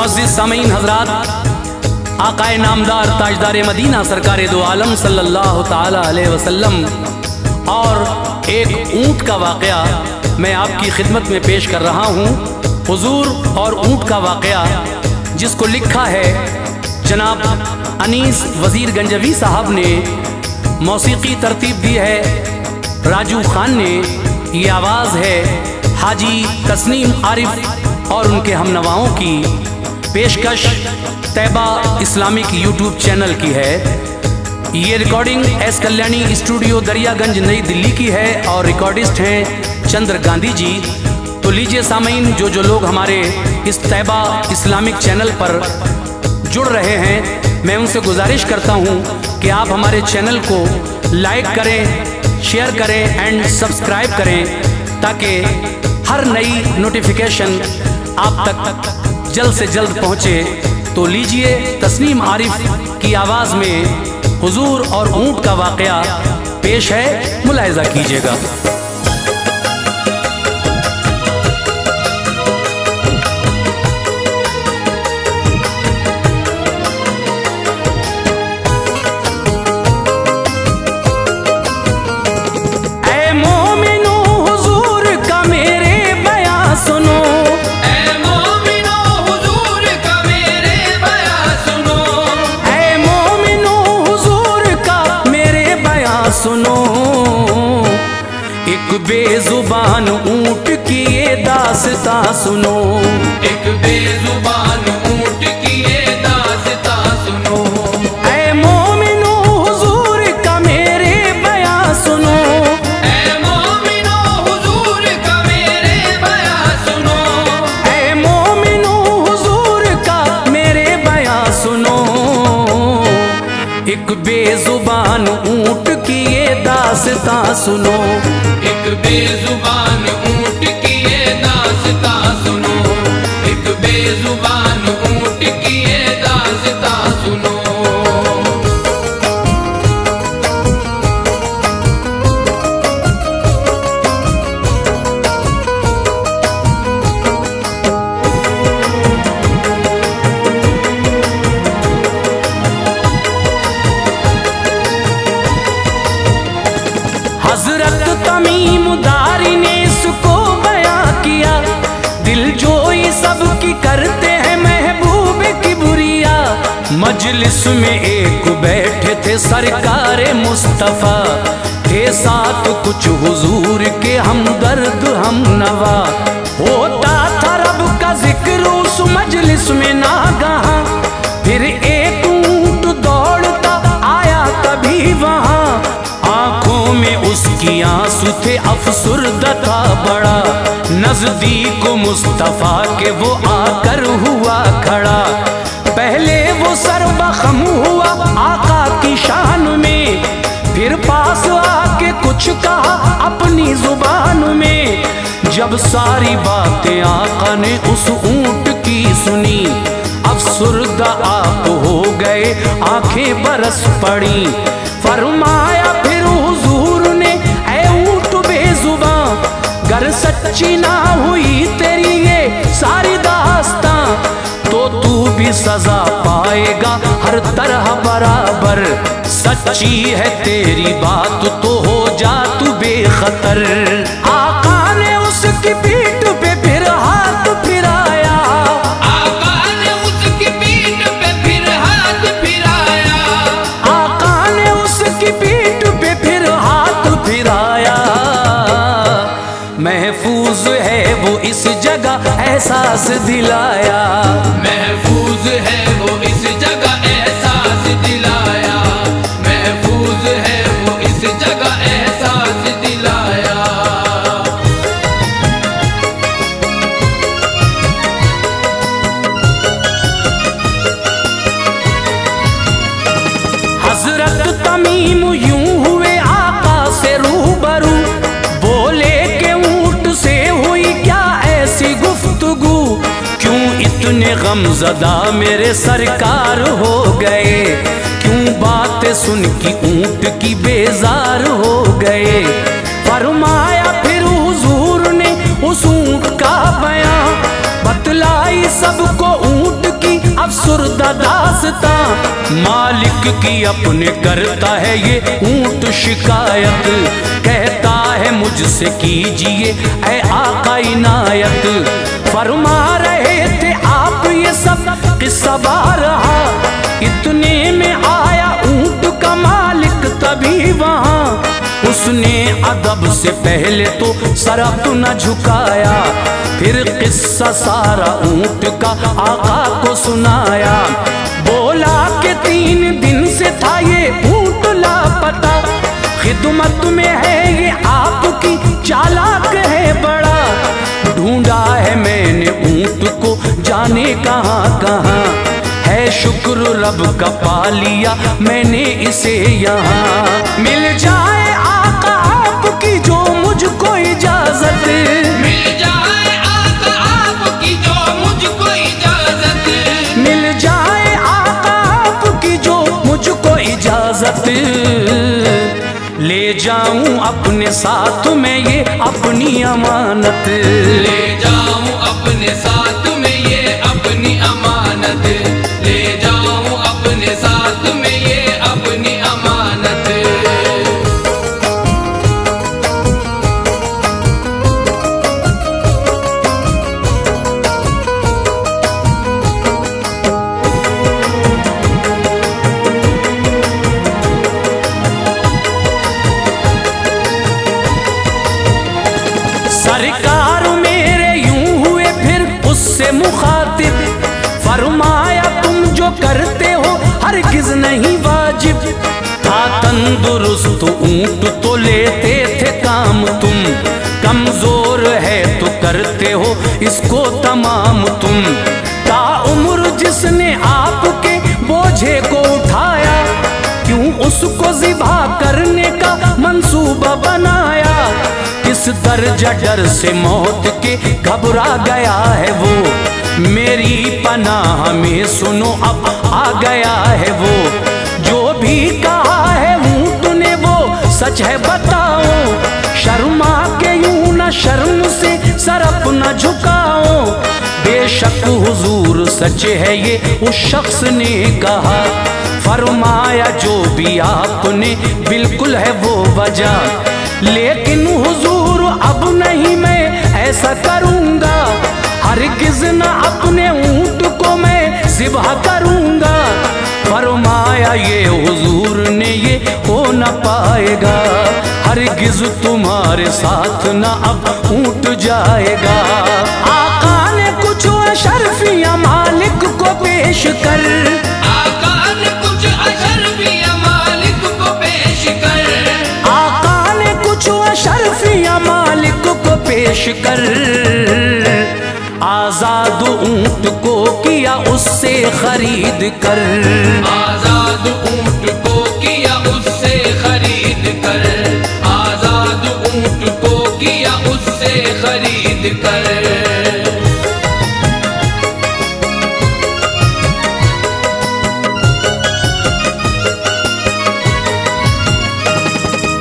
मुआज़ सामीन हजरात, आकाए नामदार ताजदार मदीना सरकार दो आलम सल्लल्लाहु अलैहि वसल्लम, और एक ऊँट का वाक़या मैं आपकी खिदमत में पेश कर रहा हूँ। हुजूर और ऊँट का वाक़या, जिसको लिखा है जनाब अनीस वज़ीर गंजवी साहब ने, मौसीकी तरतीब दी है, राजू खान ने, ये आवाज़ है हाजी तस्नीम आरिफ और उनके हम नवाओं की। पेशकश तैबा इस्लामिक यूट्यूब चैनल की है। ये recording S Kalyani studio Daryaganj, Nai Delhi की है और रिकॉर्डिस्ट हैं चंद्र गांधी जी। तो लीजिए सामीन, जो जो लोग हमारे इस तैबा इस्लामिक चैनल पर जुड़ रहे हैं, मैं उनसे गुजारिश करता हूँ कि आप हमारे चैनल को लाइक करें शेयर करें एंड सब्सक्राइब करें, ताकि हर नई नोटिफिकेशन आप तक जल्द से जल्द पहुँचे तो लीजिए तस्नीम आरिफ की आवाज़ में हुजूर और ऊँट का वाकया पेश है, मुलायजा कीजिएगा। सुनो। में एक बैठे थे सरकार मुस्तफ़ा थे साथ कुछ हुजूर के हम दर्द हम नवा होता था रब का ज़िक्र उस मजलिस में ना गहा फिर एक ऊँट दौड़ता आया तभी वहाँ। आँखों में उसकी आँसू थे अफसुर्दा बड़ा। नज़दीक मुस्तफ़ा के वो आकर हुआ। कुछ कहा अपनी ज़ुबान में। जब सारी बातें आका ने उस ऊँट की सुनी, अफसुर्दा आप हो गए, आँखें बरस पड़ी। फरमाया फिर हुजूर ने, ऐ ऊँट बेजुबा गर सच्ची ना हुई तेरी ये सारी दास्तां। तो तू भी सजा पाएगा हर तरह बराबर। सच्ची है तेरी बात तो हो जा तू बेखतर। आका ने उसकी पीठ पे फिर हाथ फिराया। आका ने उसकी पीठ पे फिर हाथ फिराया। आका ने उसकी पीठ पे फिर हाथ फिराया। महफूज है वो इस जगह एहसास दिलाया। महफूज गमजदा मेरे सरकार हो गए। क्यों बातें सुन की ऊँट की बेजार हो गए? फरमाया फिर हुजूर ने उस ऊँट का बयां। बतलाई सबको ऊँट की अफसुरदा दासता। मालिक की अपने करता है ये ऊँट शिकायत। कहता है मुझसे कीजिए ऐ आका इनायत। फरमा रहा इतने में आया ऊँट का मालिक, तभी वहाँ। उसने अदब से पहले तो सरब न झुकाया। फिर किस्सा सारा ऊँट का आका को सुनाया। बोला के तीन दिन से था ये ऊँट लापता। खिदमत में है ये आपकी चालाक है बड़ा। ढूंढा है मैंने ऊँट को जाने कहाँ कहाँ। है शुक्र रब का पा लिया मैंने इसे यहाँ। मिल जाए आका आपकी जो मुझको इजाज़त। मिल जाए आका आपकी जो मुझको इजाज़त। मिल जाए आका आपकी जो मुझको इजाज़त। ले जाऊँ अपने साथ में ये अपनी अमानत। ले जाऊँ अपने साथ में ये अपनी अमानत। हरगिज नहीं वाजिब? था तंदुरुस्त ऊँट तो लेते थे काम। तुम कमज़ोर है तो करते हो इसको तमाम। तुम ता उम्र जिसने आपके बोझे को उठाया, क्यों उसको जिबा करने का मंसूबा बनाया? किस दर्जा डर से मौत के घबरा गया है वो? मेरी पनाह में सुनो, अब आ गया है वो। जो भी कहा है ऊँट ने वो, सच है बताओ। शर्मा के यूँ न शर्म से सर अपना झुकाओ। बेशक हुजूर सच है ये, उस शख्स ने कहा। फरमाया जो भी आपने, बिल्कुल है वो वजह। लेकिन हुजूर, अब नहीं मैं ऐसा करूँगा। हरगिज न अपने जिबा करूँगा फरमाया ये हुजूर ने ये हो न पाएगा। हरगिज तुम्हारे साथ न अब ऊँट जाएगा। आका ने कुछ अशरफिया मालिक को पेश कर। आका ने कुछ अशरफिया मालिक को पेश कर। आका ने कुछ अशरफिया मालिक को पेश कर। आज़ाद ऊँट को किया उससे खरीद कर। आज़ाद ऊँट को किया उससे खरीद कर। आज़ाद ऊँट को किया उससे खरीद कर।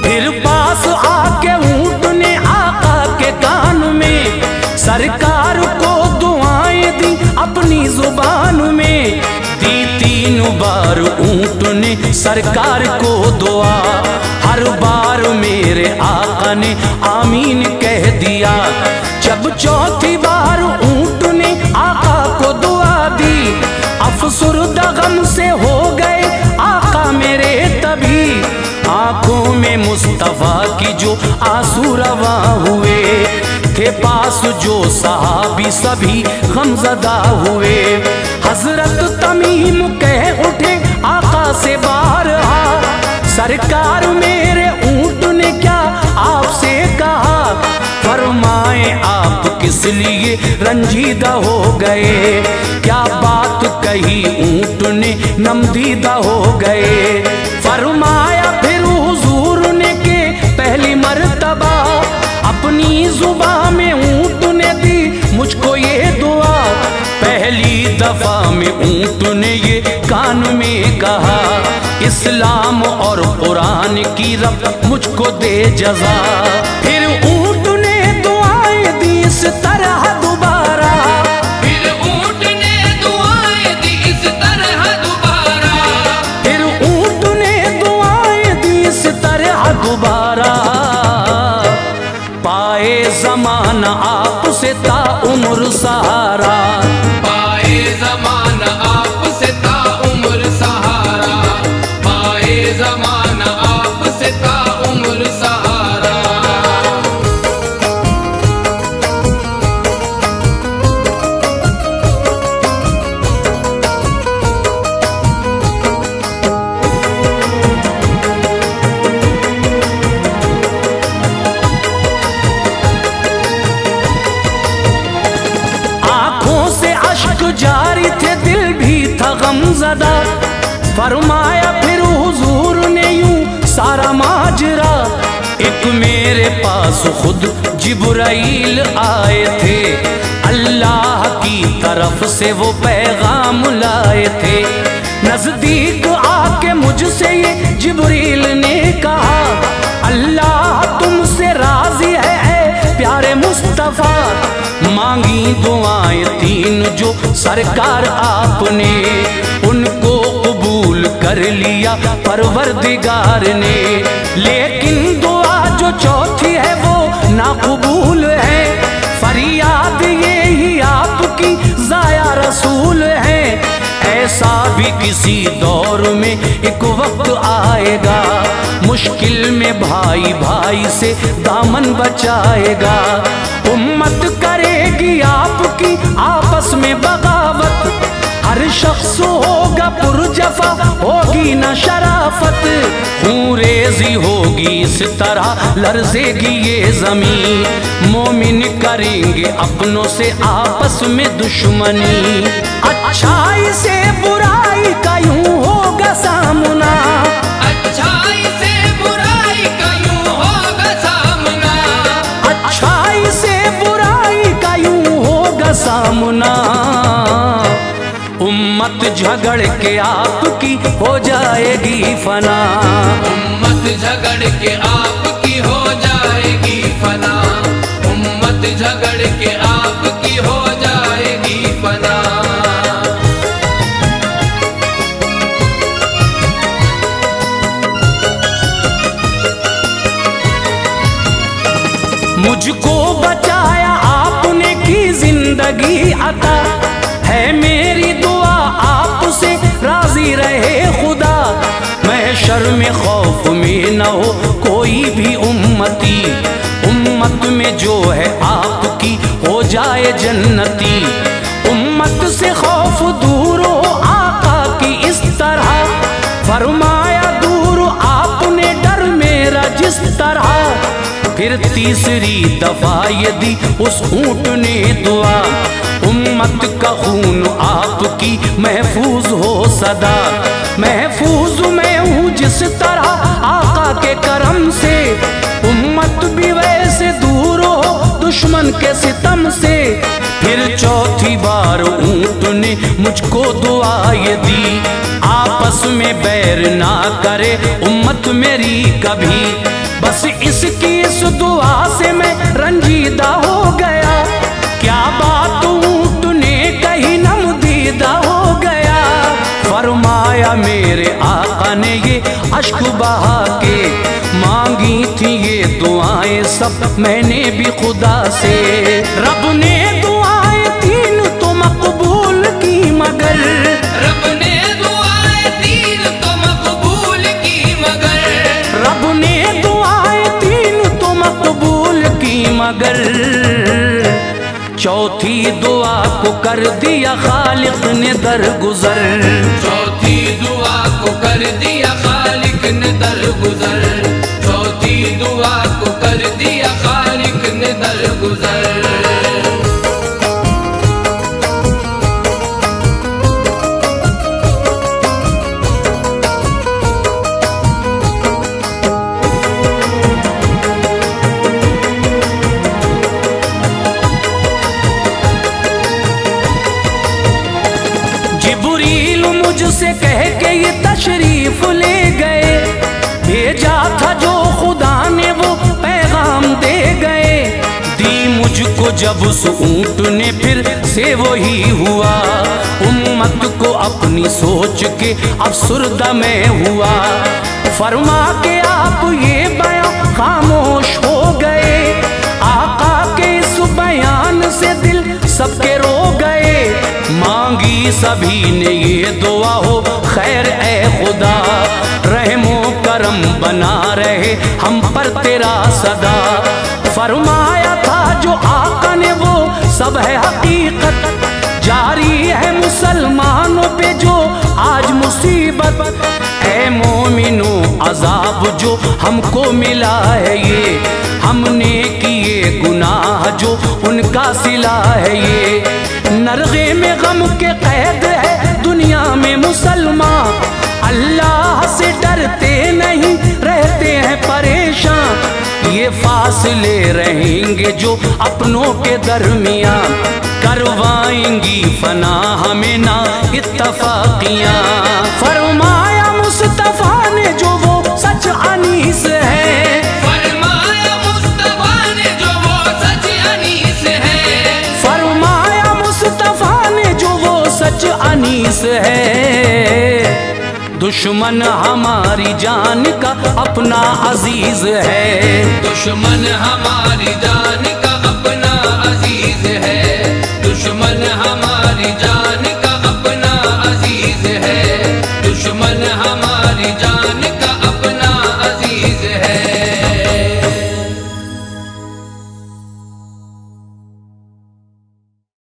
फिर पास आके ऊँट ने आका के कान में सरकार बार ऊँट ने सरकार को दुआ। हर बार मेरे आका ने आमीन कह दिया। जब चौथी बार ऊँट आका को दुआ दी, अफसुरदा गम से हो गए आका मेरे तभी। आँखों में मुस्तफ़ा की जो आँसू रवा हुए थे पास जो सहाबी सभी गमजदा हुए। हज़रत तमीम से बाहर आ। सरकार मेरे ऊँट ने क्या आपसे कहा? फरमाए, आप किस लिए रंजीदा हो गए? क्या बात कही ऊँट ने, नमदीदा हो गए? इस्लाम और कुरान की रब मुझको दे जजा। फिर ऊँट ने दुआएँ दी इस तरह पास खुद जिब्राइल आए थे। अल्लाह की तरफ़ से वो पैगाम लाए थे। नज़दीक आके मुझसे ये जिब्रील ने कहा अल्लाह तुमसे राज़ी है, है प्यारे मुस्तफ़ा। मांगी दुआएँ तीन जो सरकार आपने उनको कबूल कर लिया परवरदिगार ने। लेकिन दुआ जो चौथी है वो नाकबूल है। फरियाद ये ही आपकी जाया रसूल है। ऐसा भी किसी दौर में एक वक्त आएगा, मुश्किल में भाई भाई से दामन बचाएगा। उम्मत करेगी आपकी आपस में हर शख्स होगा पुरजफा होगी न शराफत। रेजी होगी इस तरह लर्जेगी ये ज़मीन मोमिन करेंगे अपनों से आपस में दुश्मनी। अच्छाई से बुराई का यूँ होगा सामना। अच्छाई से बुराई का यूँ होगा सामना। अच्छाई से बुराई का यूँ होगा सामना। उम्मत झगड़ के आपकी हो जाएगी फना। उम्मत झगड़ के आपकी महशर में खौफ में न हो कोई भी उम्मती। उम्मत में जो है आपकी, हो जाए जन्नती। उम्मत से खौफ दूर हो आका की इस तरह। फरमाया, दूर आपने डर मेरा जिस तरह। फिर तीसरी दफ़ा यदि उस ऊँट ने दुआ, उम्मत का खून आपकी महफूज हो सदा। महफूज मैं जिस तरह आका के करम से, उम्मत भी वैसे दूर हो दुश्मन के सितम से। फिर चौथी बार ऊँट ने मुझको दुआ दी, आपस में बैर ना करे उम्मत मेरी कभी। बस इसकी इस दुआ से मैं रंजीदा अश्क बहा के मांगी थी ये दुआएँ सब मैंने भी खुदा से। रब ने दुआएँ तीन तो मकबूल की मगर। रब ने दुआएँ तीन तो मकबूल की मगर। रब ने दुआएँ तीन तो मकबूल की मगर। चौथी दुआ को कर दिया खालिक ने दरगुजर। चौथी दुआ को कर दिया खालिक ने दरगुजर। चौथी दुआ को कर दिया उस ऊँट ने फिर से वही हुआ। उम्मत को अपनी सोच के अफसुरदा में हुआ। फरमा के आप ये बयां खामोश हो गए। आका के इस बयान से दिल सबके रो गए। मांगी सभी ने ये दुआ हो, खैर ए खुदा, रहमो करम बना रहे हम पर तेरा सदा। फरमाया सब है हकीकत। जारी है मुसलमानों पे जो आज मुसीबत। है मोमिनो, अजाब जो हमको मिला है ये। हमने किए गुनाह जो उनका सिला है ये। नरगे में गम के कैद है दुनिया में मुसलमान। फासले रहेंगे जो अपनों के दरमिया करवाएँगी फना हमें ना इतफाकियाँ फरमाया मुस्तफ़ा दुश्मन हमारी जान का अपना अज़ीज़ है। दुश्मन हमारी जान